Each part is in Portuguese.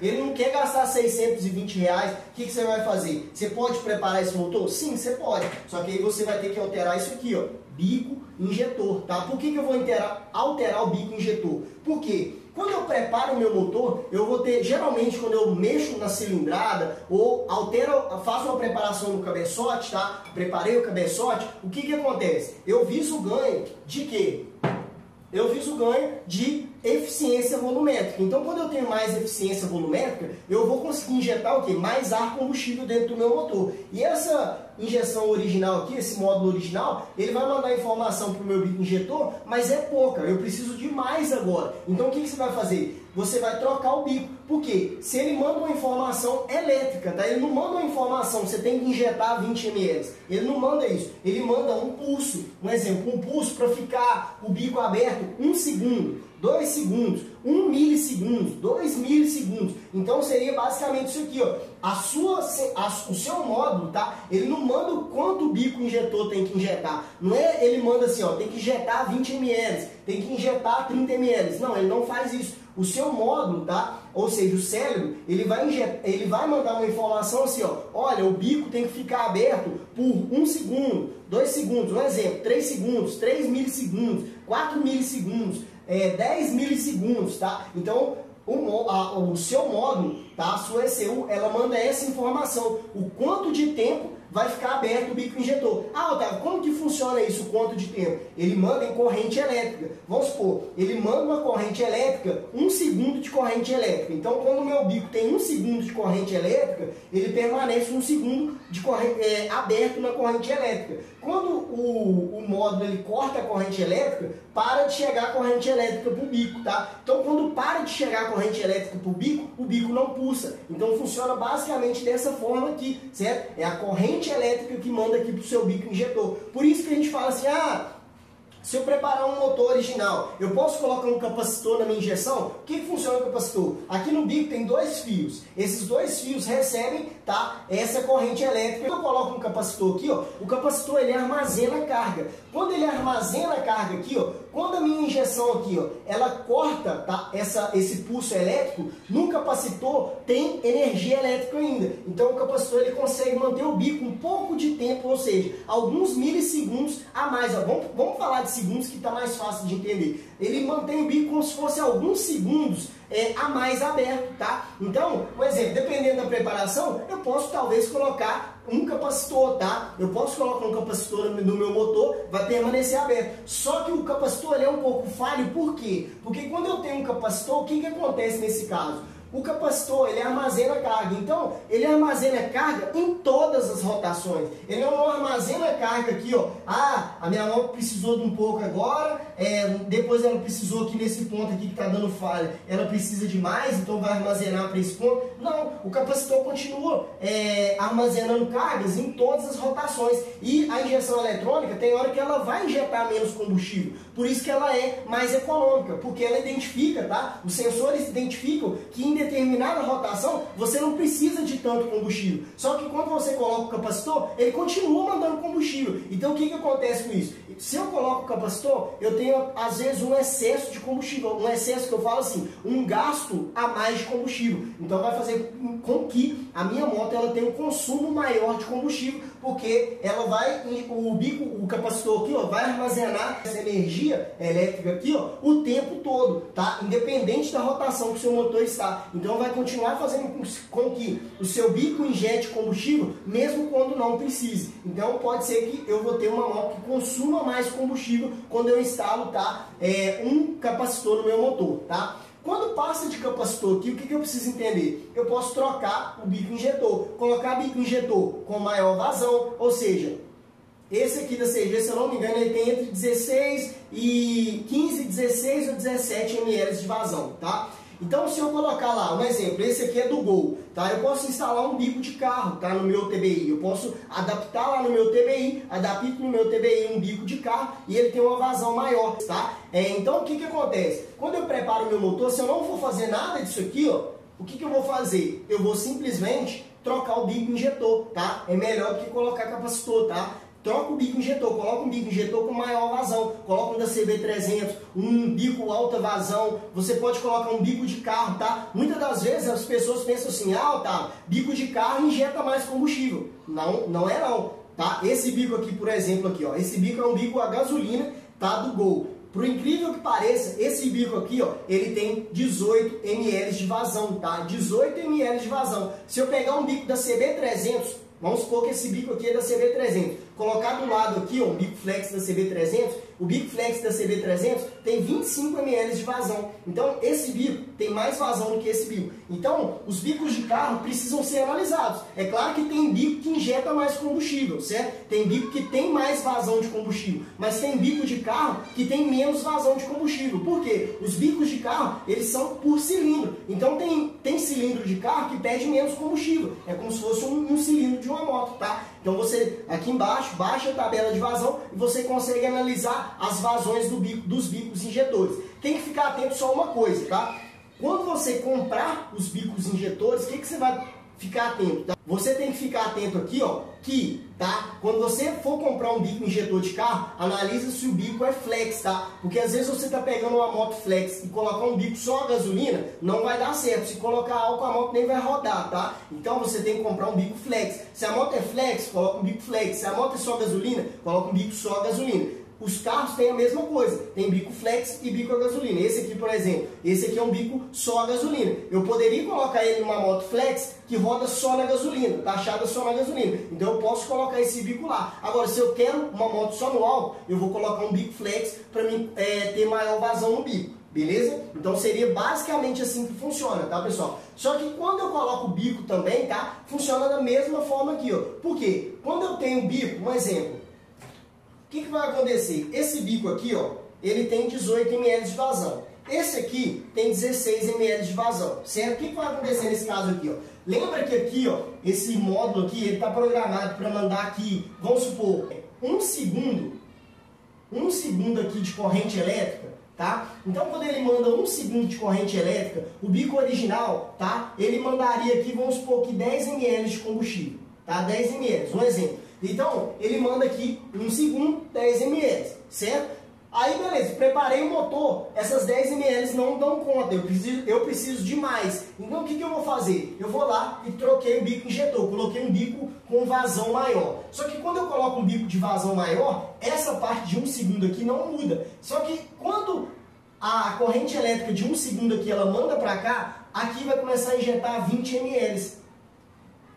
ele não quer gastar 620 reais, o que, que você vai fazer? Você pode preparar esse motor? Sim, você pode. Só que aí você vai ter que alterar isso aqui, ó, bico injetor, tá? Por que, que eu vou alterar, alterar o bico injetor? Porque quando eu preparo o meu motor, eu vou ter, geralmente quando eu mexo na cilindrada ou altero, faço uma preparação no cabeçote, tá? Preparei o cabeçote, o que que acontece? Eu viso ganho de quê? Eu viso ganho de eficiência volumétrica. Então, quando eu tenho mais eficiência volumétrica, eu vou conseguir injetar o quê? Mais ar combustível dentro do meu motor. E essa injeção original aqui, esse módulo original, ele vai mandar informação para o meu injetor, mas é pouca. Eu preciso de mais agora. Então, o que, que você vai fazer? Você vai trocar o bico. Por quê? Se ele manda uma informação elétrica, tá? Ele não manda uma informação, você tem que injetar 20 ml. Ele não manda isso. Ele manda um pulso. Um exemplo, um pulso para ficar o bico aberto um segundo. 2 segundos, 1 um milissegundos, 2 milissegundos. Então seria basicamente isso aqui, ó. A sua, a, o seu módulo, tá? Ele não manda o quanto o bico injetor tem que injetar. Não é ele manda assim, ó, tem que injetar 20 ml, tem que injetar 30 ml. Não, ele não faz isso. O seu módulo, tá? Ou seja, o cérebro, ele vai, injetar, ele vai mandar uma informação assim, ó. Olha, o bico tem que ficar aberto por 1 um segundo, 2 segundos, um exemplo, 3 segundos, 3 milissegundos, 4 milissegundos é, 10 milissegundos, tá? Então, o, a, o seu módulo, tá? a sua ECU, ela manda essa informação, o quanto de tempo vai ficar aberto o bico injetor. Ah, Otávio, como que funciona isso, quanto de tempo? Ele manda em corrente elétrica. Vamos supor, ele manda uma corrente elétrica, um segundo de corrente elétrica. Então, quando o meu bico tem um segundo de corrente elétrica, ele permanece um segundo de corrente, é, aberto na corrente elétrica. Quando o, o módulo ele corta a corrente elétrica, para de chegar a corrente elétrica para o bico, tá? Então, quando para de chegar a corrente elétrica para o bico, o bico não pulsa. Então, funciona basicamente dessa forma aqui, certo? É a corrente elétrica que manda aqui para o seu bico injetor. Por isso que a gente fala assim, ah, se eu preparar um motor original, eu posso colocar um capacitor na minha injeção? O que, que funciona o capacitor? Aqui no bico tem dois fios. Esses dois fios recebem tá, essa corrente elétrica. Eu coloco um capacitor aqui, ó, o capacitor ele armazena carga. Quando ele armazena carga aqui, ó, quando a minha injeção aqui, ó, ela corta tá, essa, esse pulso elétrico, no capacitor tem energia elétrica ainda. Então o capacitor ele consegue manter o bico um pouco de tempo, ou seja, alguns milissegundos a mais. Ó. Vamos, vamos falar de segundos que está mais fácil de entender. Ele mantém o bico como se fosse alguns segundos é, a mais aberto, tá? Então, por exemplo, dependendo da preparação, eu posso talvez colocar um capacitor, tá? Eu posso colocar um capacitor no meu motor, vai permanecer aberto. Só que o capacitor é um pouco falho, por quê? Porque quando eu tenho um capacitor, o que, que acontece nesse caso? O capacitor, ele armazena carga. Então, ele armazena carga em todas as rotações. Ele não armazena carga aqui, ó. Ah, a minha mão precisou de um pouco agora, é, depois ela precisou aqui nesse ponto aqui que está dando falha. Ela precisa de mais, então vai armazenar para esse ponto. Não, o capacitor continua é, armazenando cargas em todas as rotações. E a injeção eletrônica tem hora que ela vai injetar menos combustível. Por isso que ela é mais econômica, porque ela identifica, tá? Os sensores identificam que determinada rotação você não precisa de tanto combustível. Só que quando você coloca o capacitor, ele continua mandando combustível. Então o que, que acontece com isso? Se eu coloco o capacitor, eu tenho às vezes um excesso de combustível, um excesso que eu falo assim, um gasto a mais de combustível. Então vai fazer com que a minha moto ela tenha um consumo maior de combustível, porque ela vai, o bico, o capacitor aqui, ó, vai armazenar essa energia elétrica aqui, ó, o tempo todo, tá? Independente da rotação que o seu motor está. Então vai continuar fazendo com que o seu bico injete combustível, mesmo quando não precise. Então pode ser que eu vou ter uma moto que consuma mais combustível quando eu instalo, tá? É, um capacitor no meu motor, tá? Quando passa de capacitor aqui, o que, que eu preciso entender? Eu posso trocar o bico injetor, colocar bico injetor com maior vazão, ou seja, esse aqui da CG, se eu não me engano, ele tem entre 16 e 15, 16 ou 17 ml de vazão, tá? Então, se eu colocar lá, um exemplo, esse aqui é do Gol, tá? Eu posso instalar um bico de carro, tá? No meu TBI. Eu posso adaptar lá no meu TBI, adapto no meu TBI um bico de carro e ele tem uma vazão maior, tá? É, então, o que que acontece? Quando eu preparo meu motor, se eu não for fazer nada disso aqui, ó, o que que eu vou fazer? Eu vou simplesmente trocar o bico injetor, tá? É melhor que colocar capacitor, tá? Troca o bico injetor, coloca um bico injetor com maior vazão, coloca um da CB300, um bico alta vazão, você pode colocar um bico de carro, tá? Muitas das vezes as pessoas pensam assim, ah, tá, bico de carro injeta mais combustível. Não, não é não, tá? Esse bico aqui, por exemplo, aqui, ó, esse bico é um bico a gasolina, tá, do Gol. Por incrível que pareça, esse bico aqui, ó, ele tem 18 ml de vazão, tá? 18 ml de vazão. Se eu pegar um bico da CB300, vamos supor que esse bico aqui é da CB300, colocar do lado aqui, ó, um bico flex da CB300, o bico flex da CB300 tem 25 ml de vazão. Então, esse bico tem mais vazão do que esse bico. Então, os bicos de carro precisam ser analisados. É claro que tem bico que injeta mais combustível, certo? Tem bico que tem mais vazão de combustível, mas tem bico de carro que tem menos vazão de combustível. Por quê? Os bicos de carro, eles são por cilindro. Então, tem, tem cilindro de carro que pede menos combustível. É como se fosse um, um cilindro de uma moto, tá? Então, você, aqui embaixo, baixa a tabela de vazão e você consegue analisar as vazões do bico, dos bicos injetores. Tem que ficar atento só uma coisa, tá? Quando você comprar os bicos injetores, o que, que você vai ficar atento, tá? Você tem que ficar atento aqui, ó, que, tá? Quando você for comprar um bico injetor de carro, analisa se o bico é flex, tá? Porque às vezes você tá pegando uma moto flex e colocar um bico só a gasolina, não vai dar certo. Se colocar álcool, a moto nem vai rodar, tá? Então você tem que comprar um bico flex. Se a moto é flex, coloca um bico flex. Se a moto é só gasolina, coloca um bico só gasolina. Os carros têm a mesma coisa, tem bico flex e bico a gasolina. Esse aqui, por exemplo, esse aqui é um bico só a gasolina. Eu poderia colocar ele numa moto flex que roda só na gasolina, taxada só na gasolina. Então eu posso colocar esse bico lá. Agora, se eu quero uma moto só no álcool, eu vou colocar um bico flex para mim é, ter maior vazão no bico. Beleza? Então seria basicamente assim que funciona, tá pessoal? Só que quando eu coloco o bico também, tá? Funciona da mesma forma aqui, ó. Por quê? Quando eu tenho um bico, um exemplo, o que, que vai acontecer? Esse bico aqui, ó, ele tem 18 ml de vazão. Esse aqui tem 16 ml de vazão, certo? O que, que vai acontecer nesse caso aqui, ó? Lembra que aqui, ó, esse módulo aqui, ele está programado para mandar aqui, vamos supor, um segundo, um segundo aqui de corrente elétrica, tá? Então, quando ele manda um segundo de corrente elétrica, o bico original, tá? Ele mandaria aqui, vamos supor, que 10 ml de combustível, tá? 10 ml, um exemplo. Então, ele manda aqui, um segundo, 10 ml, certo? Aí, beleza, preparei o motor, essas 10 ml não dão conta, eu preciso, eu preciso de mais. Então, o que, que eu vou fazer? Eu vou lá e troquei o bico injetor, coloquei um bico com vazão maior. Só que quando eu coloco um bico de vazão maior, essa parte de um segundo aqui não muda. Só que quando a corrente elétrica de um segundo aqui, ela manda para cá, aqui vai começar a injetar 20 ml.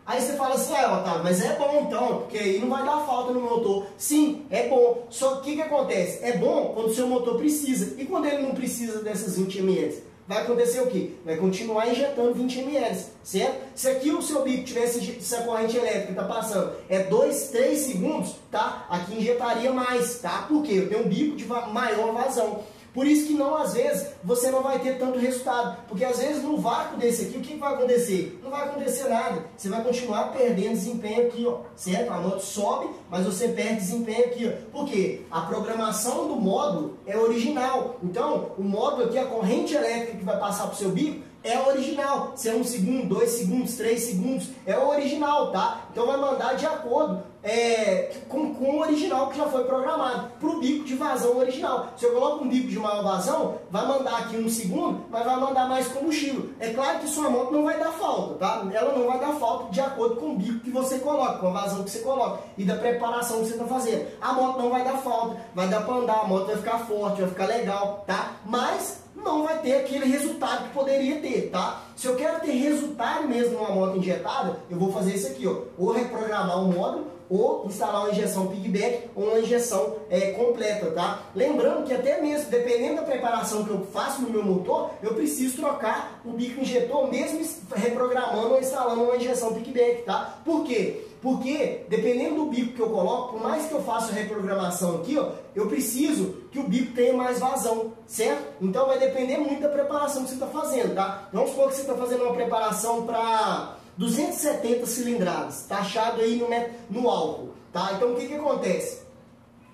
Aí você fala assim, ah, Otávio, mas é bom então, porque aí não vai dar falta no motor. Sim, é bom. Só que o que, acontece? É bom quando o seu motor precisa. E quando ele não precisa dessas 20 ml? Vai acontecer o quê? Vai continuar injetando 20 ml, certo? Se aqui o seu bico tivesse essa corrente elétrica está passando é 2, 3 segundos, tá? Aqui injetaria mais, tá? Porque eu tenho um bico de maior vazão. Por isso que não, às vezes, você não vai ter tanto resultado. Porque às vezes no vácuo desse aqui, o que vai acontecer? Não vai acontecer nada. Você vai continuar perdendo desempenho aqui, ó. Certo? A moto sobe, mas você perde desempenho aqui, ó. Por quê? A programação do módulo é original. Então, o módulo aqui, a corrente elétrica que vai passar para o seu bico, é original. Se é um segundo, dois segundos, três segundos, é o original, tá? Então vai mandar de acordo é, com, com o original que já foi programado, para o bico de vazão original. Se eu coloco um bico de maior vazão, vai mandar aqui um segundo, mas vai mandar mais combustível. É claro que sua moto não vai dar falta, tá? Ela não vai dar falta de acordo com o bico que você coloca, com a vazão que você coloca e da preparação que você está fazendo. A moto não vai dar falta, vai dar para andar, a moto vai ficar forte, vai ficar legal, tá? Mas não vai ter aquele resultado que poderia ter, tá? Se eu quero ter resultado mesmo numa moto injetada, eu vou fazer isso aqui, ó. Ou reprogramar o módulo, ou instalar uma injeção piggyback ou uma injeção é, completa, tá? Lembrando que até mesmo, dependendo da preparação que eu faço no meu motor, eu preciso trocar o bico injetor, mesmo reprogramando ou instalando uma injeção piggyback, tá? Por quê? Porque, dependendo do bico que eu coloco, por mais que eu faça a reprogramação aqui, ó, eu preciso que o bico tenha mais vazão, certo? Então vai depender muito da preparação que você está fazendo, tá? Vamos supor que você está fazendo uma preparação para 270 cilindradas, taxado aí no, no álcool, tá? Então o que, que acontece?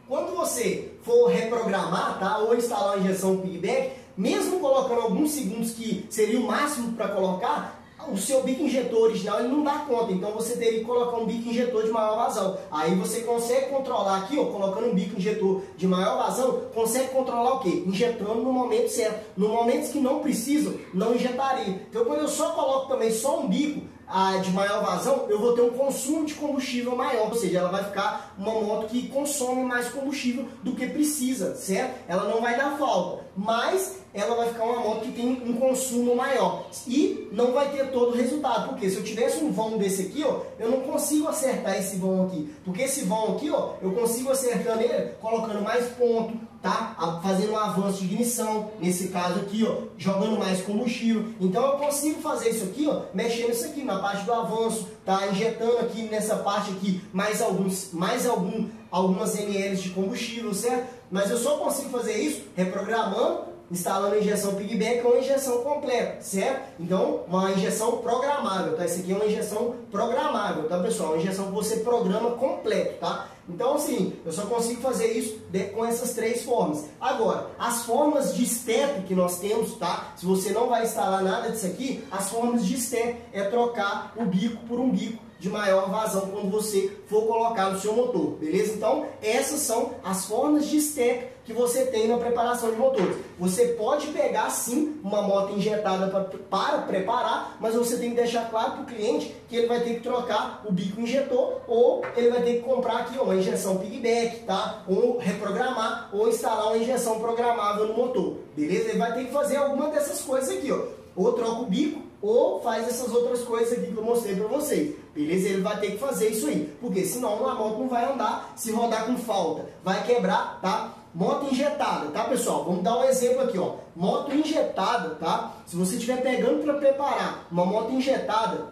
Quando você for reprogramar, tá? Ou instalar uma injeção piggyback, mesmo colocando alguns segundos que seria o máximo para colocar, o seu bico injetor original ele não dá conta, então você teria que colocar um bico injetor de maior vazão. Aí você consegue controlar aqui, ó, colocando um bico injetor de maior vazão, consegue controlar o quê? Injetando no momento certo. No momentos que não precisam, não injetaria. Então quando eu só coloco também só um bico, a de maior vazão, eu vou ter um consumo de combustível maior, ou seja, ela vai ficar uma moto que consome mais combustível do que precisa, certo? Ela não vai dar falta, mas ela vai ficar uma moto que tem um consumo maior e não vai ter todo o resultado, porque se eu tivesse um vão desse aqui, ó, eu não consigo acertar esse vão aqui, porque esse vão aqui, ó, eu consigo acertar ele colocando mais ponto, tá? Fazendo um avanço de ignição, nesse caso aqui, ó, jogando mais combustível. Então eu consigo fazer isso aqui, ó, mexendo isso aqui na parte do avanço, tá? Injetando aqui nessa parte aqui mais alguns, mais algum, algumas ml de combustível, certo? Mas eu só consigo fazer isso reprogramando instalando a injeção piggyback ou injeção completa, certo? Então, uma injeção programável, tá? Isso aqui é uma injeção programável, tá, pessoal? Uma injeção que você programa completo, tá? Então, assim, eu só consigo fazer isso de, com essas três formas. Agora, as formas de step que nós temos, tá? Se você não vai instalar nada disso aqui, as formas de step é trocar o bico por um bico de maior vazão quando você for colocar no seu motor, beleza? Então, essas são as formas de step que você tem na preparação de motores. Você pode pegar sim uma moto injetada pra, para preparar, mas você tem que deixar claro para o cliente que ele vai ter que trocar o bico injetor ou ele vai ter que comprar aqui uma injeção piggyback, tá? Ou reprogramar ou instalar uma injeção programável no motor, beleza? Ele vai ter que fazer alguma dessas coisas aqui, ó. Ou troca o bico ou faz essas outras coisas aqui que eu mostrei para vocês. Beleza? Ele vai ter que fazer isso aí, porque senão a moto não vai andar, se rodar com falta, vai quebrar, tá? Moto injetada, tá pessoal? Vamos dar um exemplo aqui, ó. Moto injetada, tá? Se você estiver pegando para preparar uma moto injetada,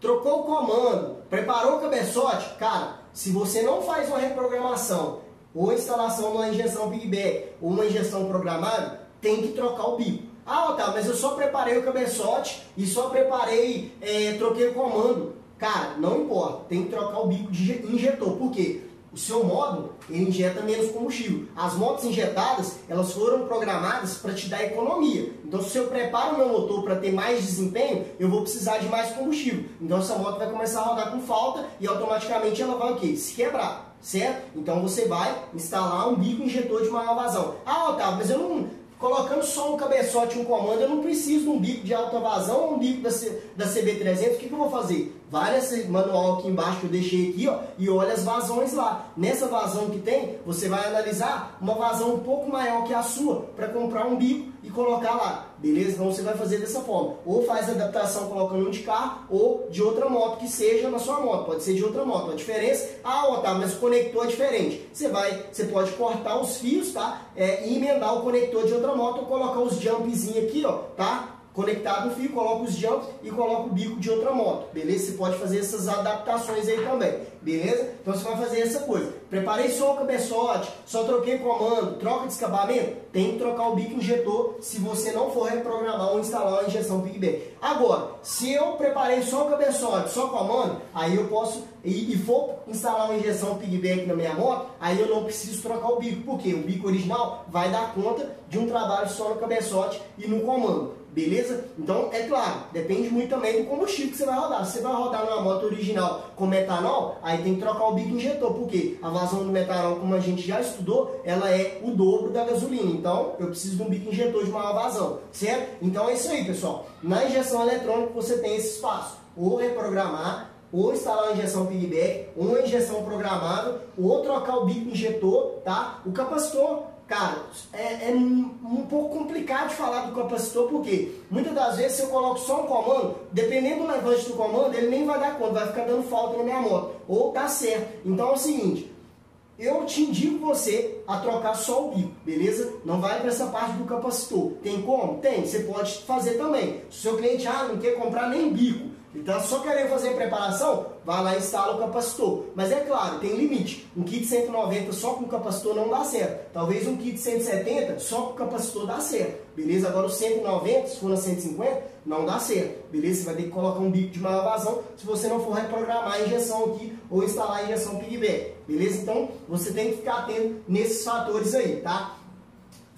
trocou o comando, preparou o cabeçote, cara, se você não faz uma reprogramação ou instalação de uma injeção piggyback ou uma injeção programada, tem que trocar o bico. Ah, Otávio, mas eu só preparei o cabeçote e só preparei, é, troquei o comando. Cara, não importa, tem que trocar o bico de injetor. Por quê? O seu módulo ele injeta menos combustível. As motos injetadas elas foram programadas para te dar economia. Então, se eu preparo o meu motor para ter mais desempenho, eu vou precisar de mais combustível. Então, essa moto vai começar a rodar com falta e automaticamente ela vai o quê? Se quebrar, certo? Então, você vai instalar um bico injetor de maior vazão. Ah, Otávio, mas eu não, colocando só um cabeçote e um comando, eu não preciso de um bico de alta vazão ou um bico da, C, da CB300, o que, que eu vou fazer? Nesse manual aqui embaixo que eu deixei aqui, ó, e olha as vazões lá. Nessa vazão que tem, você vai analisar uma vazão um pouco maior que a sua, para comprar um bico e colocar lá, beleza? Então você vai fazer dessa forma. Ou faz adaptação colocando um de carro, ou de outra moto que seja na sua moto. Pode ser de outra moto. A diferença, ah, ó, tá, mas o conector é diferente. Você vai, você pode cortar os fios, tá? É, e emendar o conector de outra moto, ou colocar os jumpzinhos aqui, ó, tá? Conectado no fio, coloca os jumps e coloca o bico de outra moto, beleza? Você pode fazer essas adaptações aí também, beleza? Então você vai fazer essa coisa. Preparei só o cabeçote, só troquei o comando, troca de escapamento, tem que trocar o bico injetor se você não for reprogramar ou instalar uma injeção piggyback. Agora, se eu preparei só o cabeçote, só o comando, aí eu posso, e, e for instalar uma injeção piggyback na minha moto, aí eu não preciso trocar o bico, porque o bico original vai dar conta de um trabalho só no cabeçote e no comando. Beleza? Então, é claro, depende muito também do combustível que você vai rodar. Se você vai rodar numa moto original com metanol, aí tem que trocar o bico injetor, porque a vazão do metanol, como a gente já estudou, ela é o dobro da gasolina. Então, eu preciso de um bico injetor de maior vazão, certo? Então, é isso aí, pessoal. Na injeção eletrônica, você tem esse espaço. Ou reprogramar, ou instalar uma injeção piggyback, ou uma injeção programável, ou trocar o bico injetor, tá? O capacitor Cara, é, é um, pouco complicado de falar do capacitor, porque muitas das vezes se eu coloco só um comando, dependendo do levante do comando, ele nem vai dar conta, vai ficar dando falta na minha moto. Ou tá certo. Então é o seguinte, eu te indico você a trocar só o bico, beleza? Não vai para essa parte do capacitor. Tem como? Tem, você pode fazer também. Se o seu cliente ah, não quer comprar nem bico, então, só querer fazer preparação, vai lá e instala o capacitor. Mas é claro, tem limite. Um kit 190 só com capacitor não dá certo. Talvez um kit 170 só com capacitor dá certo. Beleza? Agora o 190, se for na 150, não dá certo. Beleza? Você vai ter que colocar um bico de maior vazão se você não for reprogramar a injeção aqui ou instalar a injeção piggyback. Beleza? Então, você tem que ficar atento nesses fatores aí, tá?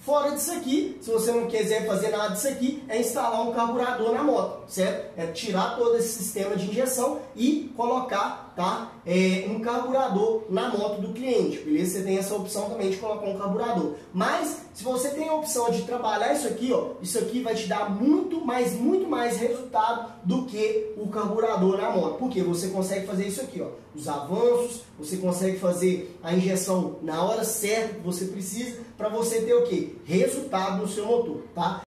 Fora disso aqui, se você não quiser fazer nada disso aqui, é instalar um carburador na moto, certo? É tirar todo esse sistema de injeção e colocar tá, é, um carburador na moto do cliente, beleza? Você tem essa opção também de colocar um carburador. Mas, se você tem a opção de trabalhar isso aqui, ó, isso aqui vai te dar muito mais, muito mais resultado do que o carburador na moto. Porque você consegue fazer isso aqui, ó, os avanços, você consegue fazer a injeção na hora certa que você precisa para você ter o que? Resultado no seu motor, tá?